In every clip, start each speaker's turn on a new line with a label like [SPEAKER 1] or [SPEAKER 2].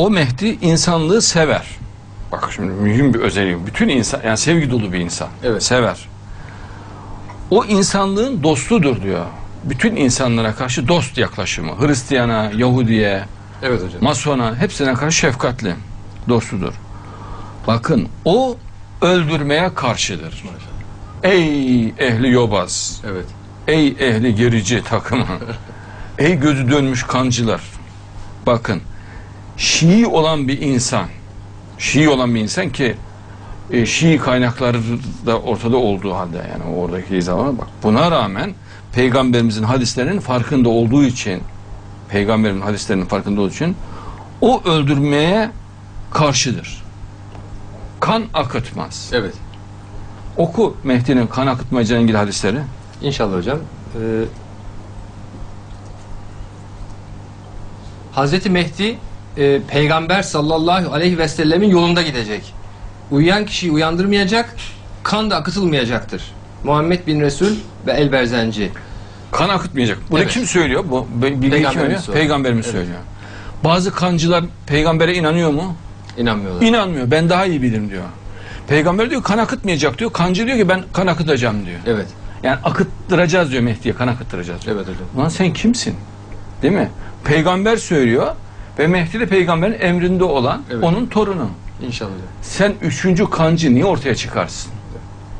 [SPEAKER 1] o Mehdi insanlığı sever. Bak şimdi mühim bir özelliği. Bütün insan yani sevgi dolu bir insan.
[SPEAKER 2] Evet.
[SPEAKER 1] Sever. O insanlığın dostudur diyor. Bütün insanlara karşı dost yaklaşımı. Hristiyana, Yahudiye,
[SPEAKER 2] Evet hocam.
[SPEAKER 1] Masona hepsine karşı şefkatli dostudur. Bakın o öldürmeye karşıdır. Ey ehli yobaz,
[SPEAKER 2] Evet.
[SPEAKER 1] ey ehli gerici takımı, ey gözü dönmüş kancılar. Bakın Şii olan bir insan, Şii olan bir insan ki e, Şii kaynakları da ortada olduğu halde yani oradaki zaman bak buna rağmen peygamberimizin hadislerinin farkında olduğu için peygamberin hadislerinin farkında olduğu için o öldürmeye karşıdır. Kan akıtmaz.
[SPEAKER 2] Evet.
[SPEAKER 1] Oku Mehdi'nin kan akıtmayacağına ilgili hadisleri.
[SPEAKER 2] İnşallah hocam. Ee, Hazreti Mehdi e, Peygamber sallallahu aleyhi ve sellemin yolunda gidecek. Uyuyan kişiyi uyandırmayacak, kan da akıtılmayacaktır. Muhammed bin Resul ve El Berzenci.
[SPEAKER 1] Kan akıtmayacak. Bunu
[SPEAKER 2] Evet.
[SPEAKER 1] kim söylüyor? Bu bilgi kim
[SPEAKER 2] Peygamberimiz
[SPEAKER 1] söylüyor? Peygamberimiz
[SPEAKER 2] Evet.
[SPEAKER 1] söylüyor. Bazı kancılar peygambere inanıyor mu?
[SPEAKER 2] İnanmıyorlar.
[SPEAKER 1] İnanmıyor. Ben daha iyi bilirim diyor. Peygamber diyor kan akıtmayacak diyor. Kancı diyor ki ben kan akıtacağım diyor.
[SPEAKER 2] evet.
[SPEAKER 1] Yani akıttıracağız diyor Mehdi'ye kan akıttıracağız. diyor.
[SPEAKER 2] Evet hocam.
[SPEAKER 1] Ulan sen kimsin? Değil mi? Peygamber söylüyor ve Mehdi de peygamberin emrinde olan
[SPEAKER 2] Evet.
[SPEAKER 1] onun torunu.
[SPEAKER 2] İnşallah.
[SPEAKER 1] Sen üçüncü kancı niye ortaya çıkarsın?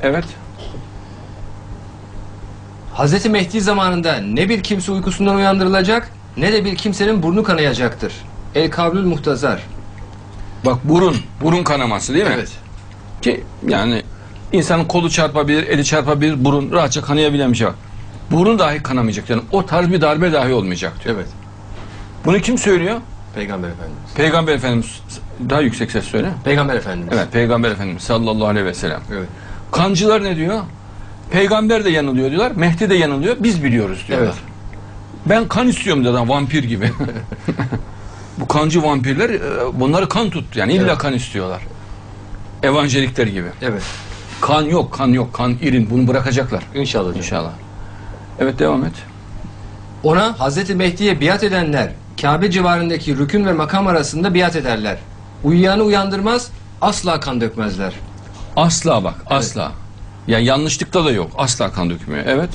[SPEAKER 1] Evet.
[SPEAKER 2] Hazreti Mehdi zamanında ne bir kimse uykusundan uyandırılacak ne de bir kimsenin burnu kanayacaktır. El kablül muhtazar.
[SPEAKER 1] Bak burun, burun kanaması değil mi?
[SPEAKER 2] Evet.
[SPEAKER 1] Ki yani insanın kolu çarpabilir, eli çarpabilir, burun rahatça kanayabilen bir şey var. Burun dahi kanamayacak yani o tarz bir darbe dahi olmayacak diyor.
[SPEAKER 2] Evet.
[SPEAKER 1] Bunu kim söylüyor?
[SPEAKER 2] Peygamber Efendimiz.
[SPEAKER 1] Peygamber Efendimiz daha yüksek ses söyle.
[SPEAKER 2] Peygamber Efendimiz.
[SPEAKER 1] Evet, Peygamber Efendimiz sallallahu aleyhi ve sellem.
[SPEAKER 2] Evet.
[SPEAKER 1] Kancılar ne diyor? Peygamber de yanılıyor diyorlar, Mehdi de yanılıyor, biz biliyoruz diyorlar.
[SPEAKER 2] Evet.
[SPEAKER 1] Ben kan istiyorum dedi vampir gibi. Bu kancı vampirler e, bunları kan tuttu yani illa
[SPEAKER 2] Evet.
[SPEAKER 1] kan istiyorlar. Evangelikler gibi.
[SPEAKER 2] Evet.
[SPEAKER 1] Kan yok, kan yok, kan irin. Bunu bırakacaklar
[SPEAKER 2] İnşallah hocam.
[SPEAKER 1] inşallah. Evet devam et.
[SPEAKER 2] Ona Hazreti Mehdi'ye biat edenler Kabe civarındaki rükün ve makam arasında biat ederler. Uyuyanı uyandırmaz, asla kan dökmezler.
[SPEAKER 1] Asla bak, asla. Yani yanlışlıkta da yok. Asla kan dökmüyor. Evet.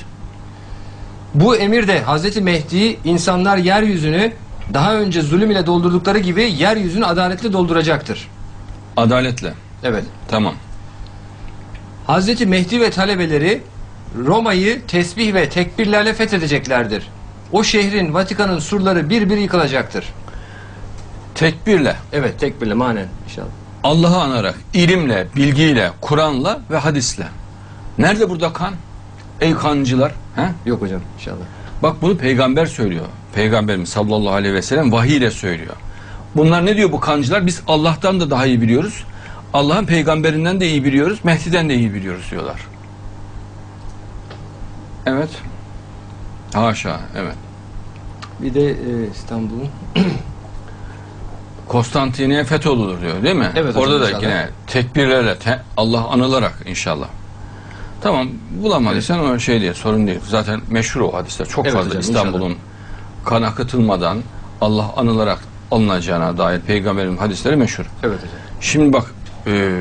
[SPEAKER 2] Bu emir de Hazreti Mehdi insanlar yeryüzünü daha önce zulüm ile doldurdukları gibi yeryüzünü adaletle dolduracaktır.
[SPEAKER 1] Adaletle.
[SPEAKER 2] Evet.
[SPEAKER 1] Tamam.
[SPEAKER 2] Hazreti Mehdi ve talebeleri Roma'yı tesbih ve tekbirlerle fethedeceklerdir. O şehrin, Vatikan'ın surları bir bir yıkılacaktır.
[SPEAKER 1] Tekbirle,
[SPEAKER 2] Evet, tekbirle manen inşallah.
[SPEAKER 1] Allah'ı anarak, ilimle, bilgiyle, Kur'an'la ve hadisle. Nerede burada kan? Ey kancılar. He?
[SPEAKER 2] Yok hocam inşallah.
[SPEAKER 1] Bak bunu peygamber söylüyor. Peygamberimiz sallallahu aleyhi ve sellem vahiy ile söylüyor. Bunlar ne diyor bu kancılar? Biz Allah'tan da daha iyi biliyoruz. Allah'ın peygamberinden de iyi biliyoruz. Mehdi'den de iyi biliyoruz diyorlar. Evet. Haşa, evet.
[SPEAKER 2] Bir de e, İstanbul'un
[SPEAKER 1] Konstantiniye fetholudur diyor değil mi?
[SPEAKER 2] Evet
[SPEAKER 1] Orada da
[SPEAKER 2] inşallah.
[SPEAKER 1] yine tekbirlerle te- Allah anılarak inşallah. Tamam bulamadıysan o şey diye sorun değil. Zaten meşhur o hadisler. Çok
[SPEAKER 2] Evet
[SPEAKER 1] fazla
[SPEAKER 2] hocam,
[SPEAKER 1] İstanbul'un kan akıtılmadan Allah anılarak alınacağına dair peygamberin hadisleri meşhur.
[SPEAKER 2] Evet hocam.
[SPEAKER 1] Şimdi bak e,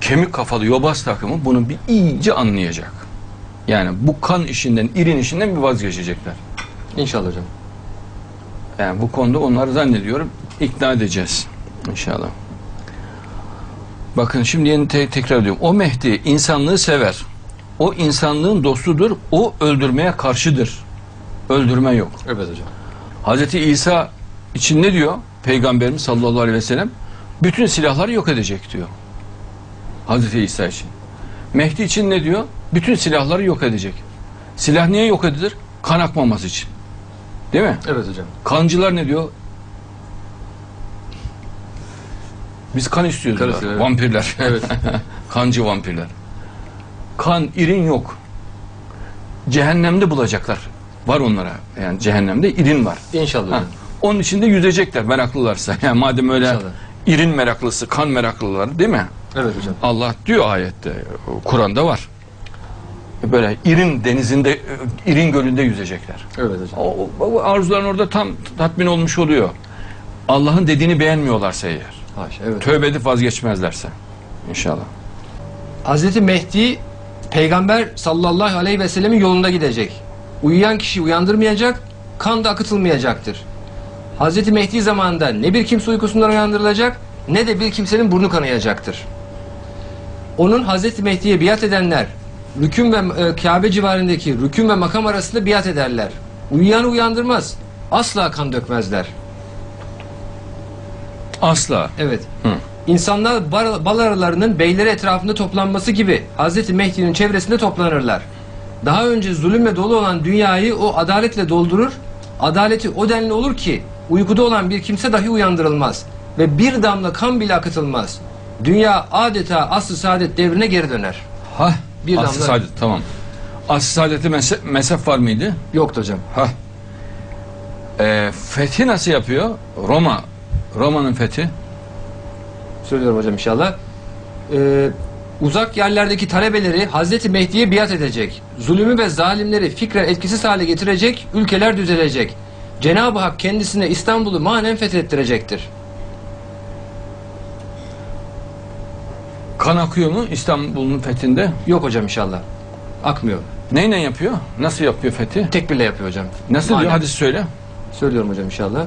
[SPEAKER 1] kemik kafalı yobaz takımı bunu bir iyice anlayacak. Yani bu kan işinden, irin işinden bir vazgeçecekler.
[SPEAKER 2] İnşallah hocam.
[SPEAKER 1] Yani bu konuda onları zannediyorum ikna edeceğiz inşallah. Bakın şimdi yeni te- tekrar ediyorum. O Mehdi insanlığı sever. O insanlığın dostudur. O öldürmeye karşıdır. Öldürme yok.
[SPEAKER 2] Evet hocam.
[SPEAKER 1] Hazreti İsa için ne diyor? Peygamberimiz sallallahu aleyhi ve sellem bütün silahları yok edecek diyor. Hazreti İsa için. Mehdi için ne diyor? Bütün silahları yok edecek. Silah niye yok edilir? Kan akmaması için. Değil mi?
[SPEAKER 2] Evet hocam.
[SPEAKER 1] Kancılar ne diyor? Biz kan istiyoruz.
[SPEAKER 2] Kan istiyor, evet.
[SPEAKER 1] Vampirler.
[SPEAKER 2] Evet.
[SPEAKER 1] Kancı vampirler. Kan, irin yok. Cehennemde bulacaklar. Var onlara. Yani cehennemde irin var.
[SPEAKER 2] İnşallah
[SPEAKER 1] Ha. Onun içinde yüzecekler meraklılarsa. Yani madem öyle
[SPEAKER 2] İnşallah.
[SPEAKER 1] irin meraklısı, kan meraklılar değil mi?
[SPEAKER 2] Evet hocam.
[SPEAKER 1] Allah diyor ayette, Kur'an'da var. Böyle irin denizinde, irin gölünde yüzecekler.
[SPEAKER 2] Evet hocam.
[SPEAKER 1] O, o- arzuların orada tam tatmin olmuş oluyor. Allah'ın dediğini beğenmiyorlarsa eğer.
[SPEAKER 2] Haşa, evet.
[SPEAKER 1] Tövbe edip vazgeçmezlerse. İnşallah.
[SPEAKER 2] Hazreti Mehdi peygamber sallallahu aleyhi ve sellemin yolunda gidecek. Uyuyan kişi uyandırmayacak, kan da akıtılmayacaktır. Hazreti Mehdi zamanında ne bir kimse uykusundan uyandırılacak ne de bir kimsenin burnu kanayacaktır. Onun Hazreti Mehdi'ye biat edenler rükün ve e, Kabe civarındaki rükün ve makam arasında biat ederler. Uyuyanı uyandırmaz. Asla kan dökmezler.
[SPEAKER 1] Asla.
[SPEAKER 2] Evet.
[SPEAKER 1] Hı.
[SPEAKER 2] İnsanlar bar- bal arılarının beyleri etrafında toplanması gibi Hazreti Mehdi'nin çevresinde toplanırlar. Daha önce zulümle dolu olan dünyayı o adaletle doldurur. Adaleti o denli olur ki uykuda olan bir kimse dahi uyandırılmaz ve bir damla kan bile akıtılmaz. Dünya adeta asr-ı saadet devrine geri döner.
[SPEAKER 1] Ha.
[SPEAKER 2] Bir
[SPEAKER 1] Aslı
[SPEAKER 2] damla-
[SPEAKER 1] saadet tamam. Aslı saadete mese- mezhep var mıydı?
[SPEAKER 2] Yoktu hocam.
[SPEAKER 1] Ha. Ee, fethi nasıl yapıyor? Roma. Roma'nın fethi.
[SPEAKER 2] Söylüyorum hocam inşallah. Ee, uzak yerlerdeki talebeleri Hazreti Mehdi'ye biat edecek. Zulümü ve zalimleri fikren etkisiz hale getirecek, ülkeler düzelecek. Cenab-ı Hak kendisine İstanbul'u manen fethettirecektir.
[SPEAKER 1] Kan akıyor mu İstanbul'un fethinde?
[SPEAKER 2] Yok hocam inşallah. Akmıyor.
[SPEAKER 1] Neyle yapıyor? Nasıl yapıyor fethi?
[SPEAKER 2] Tekbirle yapıyor hocam.
[SPEAKER 1] Nasıl diyor? Hadi söyle.
[SPEAKER 2] Söylüyorum hocam inşallah.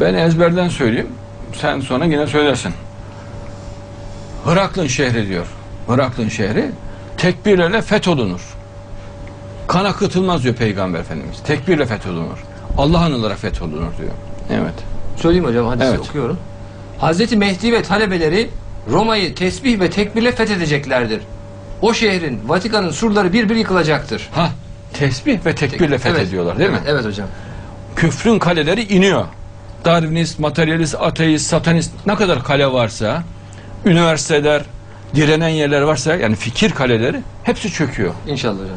[SPEAKER 1] Ben ezberden söyleyeyim. Sen sonra yine söylersin. Hıraklın şehri diyor. Hıraklın şehri tekbirlerle fetholunur. Kan akıtılmaz diyor Peygamber Efendimiz. Tekbirle fetholunur. Allah anılarak fetholunur diyor. Evet.
[SPEAKER 2] Söyleyeyim hocam hadisi
[SPEAKER 1] Evet.
[SPEAKER 2] okuyorum. Hazreti Mehdi ve talebeleri Roma'yı tesbih ve tekbirle fethedeceklerdir. O şehrin, Vatikan'ın surları bir bir yıkılacaktır.
[SPEAKER 1] Ha tesbih ve tekbirle fethediyorlar değil
[SPEAKER 2] evet,
[SPEAKER 1] mi?
[SPEAKER 2] Evet hocam.
[SPEAKER 1] Küfrün kaleleri iniyor. Darwinist, materyalist, ateist, satanist ne kadar kale varsa, üniversiteler, direnen yerler varsa yani fikir kaleleri hepsi çöküyor.
[SPEAKER 2] İnşallah hocam.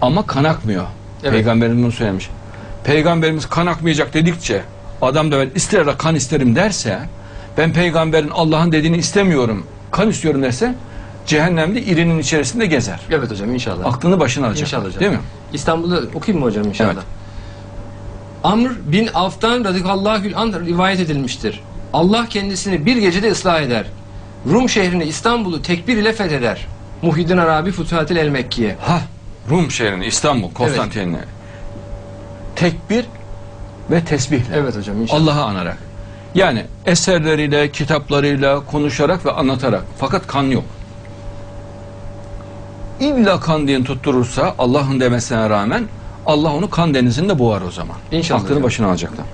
[SPEAKER 1] Ama kan akmıyor.
[SPEAKER 2] Evet.
[SPEAKER 1] Peygamberimiz bunu söylemiş. Peygamberimiz kan akmayacak dedikçe adam da ben ister kan isterim derse ben peygamberin Allah'ın dediğini istemiyorum kan istiyorum derse cehennemde irinin içerisinde gezer.
[SPEAKER 2] Evet hocam inşallah.
[SPEAKER 1] Aklını başına alacak.
[SPEAKER 2] İnşallah hocam.
[SPEAKER 1] Değil mi?
[SPEAKER 2] İstanbul'da okuyayım mı hocam inşallah?
[SPEAKER 1] Evet.
[SPEAKER 2] Amr bin Avf'tan radikallahül anh rivayet edilmiştir. Allah kendisini bir gecede ıslah eder. Rum şehrini İstanbul'u tekbir ile fetheder. Muhyiddin Arabi Futuhatil El Mekkiye.
[SPEAKER 1] Ha Rum şehrini İstanbul Konstantin'le tekbir ve tesbihle
[SPEAKER 2] Evet hocam inşallah.
[SPEAKER 1] Allah'ı anarak. Yani eserleriyle, kitaplarıyla, konuşarak ve anlatarak. Fakat kan yok. İlla kan diye tutturursa Allah'ın demesine rağmen Allah onu kan denizinde boğar o zaman.
[SPEAKER 2] İnşallah
[SPEAKER 1] Aklını
[SPEAKER 2] hocam.
[SPEAKER 1] başına alacaklar.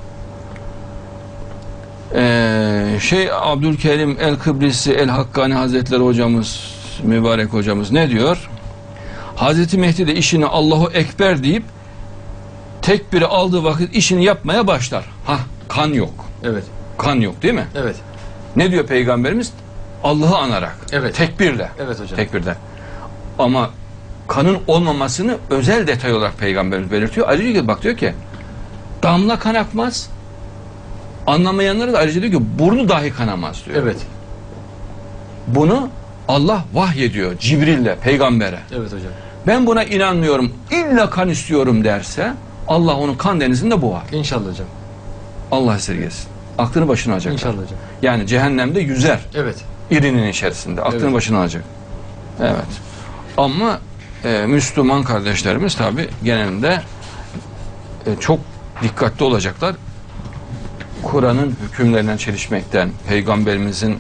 [SPEAKER 1] Ee, şey Abdülkerim El Kıbrisi El Hakkani Hazretleri hocamız mübarek hocamız ne diyor? Hazreti Mehdi de işini Allahu Ekber deyip tekbiri aldığı vakit işini yapmaya başlar. Ha kan yok.
[SPEAKER 2] Evet.
[SPEAKER 1] Kan yok değil mi?
[SPEAKER 2] Evet.
[SPEAKER 1] Ne diyor peygamberimiz? Allah'ı anarak.
[SPEAKER 2] Evet.
[SPEAKER 1] Tekbirle.
[SPEAKER 2] Evet hocam.
[SPEAKER 1] Tekbirde. Ama kanın olmamasını özel detay olarak peygamberimiz belirtiyor. Ayrıca diyor, bak diyor ki damla kan akmaz. Anlamayanlara da ayrıca diyor ki burnu dahi kanamaz diyor.
[SPEAKER 2] Evet.
[SPEAKER 1] Bunu Allah vahyediyor Cibril'le peygambere.
[SPEAKER 2] Evet hocam.
[SPEAKER 1] Ben buna inanmıyorum. İlla kan istiyorum derse Allah onu kan denizinde boğar.
[SPEAKER 2] İnşallah hocam.
[SPEAKER 1] Allah esirgesin. Aklını başına alacak.
[SPEAKER 2] İnşallah hocam.
[SPEAKER 1] Yani cehennemde yüzer.
[SPEAKER 2] Evet.
[SPEAKER 1] irinin içerisinde. Aklını
[SPEAKER 2] Evet.
[SPEAKER 1] başına alacak. Evet. Ama e, Müslüman kardeşlerimiz tabi genelinde e, çok dikkatli olacaklar. Kur'an'ın hükümlerinden çelişmekten, peygamberimizin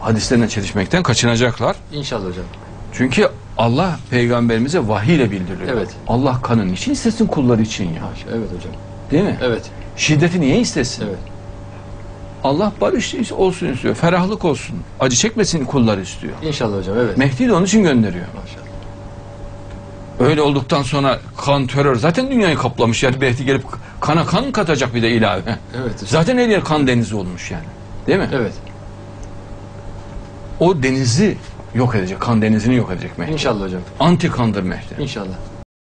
[SPEAKER 1] hadislerinden çelişmekten kaçınacaklar.
[SPEAKER 2] İnşallah hocam.
[SPEAKER 1] Çünkü Allah peygamberimize vahiy ile bildiriliyor.
[SPEAKER 2] Evet.
[SPEAKER 1] Allah kanın için istesin kulları için ya.
[SPEAKER 2] Evet hocam.
[SPEAKER 1] Değil mi?
[SPEAKER 2] Evet.
[SPEAKER 1] Şiddeti niye istesin?
[SPEAKER 2] Evet.
[SPEAKER 1] Allah barış olsun istiyor. Ferahlık olsun. Acı çekmesin kulları istiyor.
[SPEAKER 2] İnşallah hocam. Evet.
[SPEAKER 1] Mehdi de onun için gönderiyor.
[SPEAKER 2] Maşallah.
[SPEAKER 1] Öyle olduktan sonra kan terör zaten dünyayı kaplamış. Yani Mehdi gelip kana kan katacak bir de ilave.
[SPEAKER 2] Evet hocam.
[SPEAKER 1] Zaten her yer kan denizi olmuş yani. Değil mi?
[SPEAKER 2] Evet.
[SPEAKER 1] O denizi yok edecek. Kan denizini yok edecek Mehdi.
[SPEAKER 2] İnşallah hocam.
[SPEAKER 1] Anti kandır Mehdi.
[SPEAKER 2] İnşallah.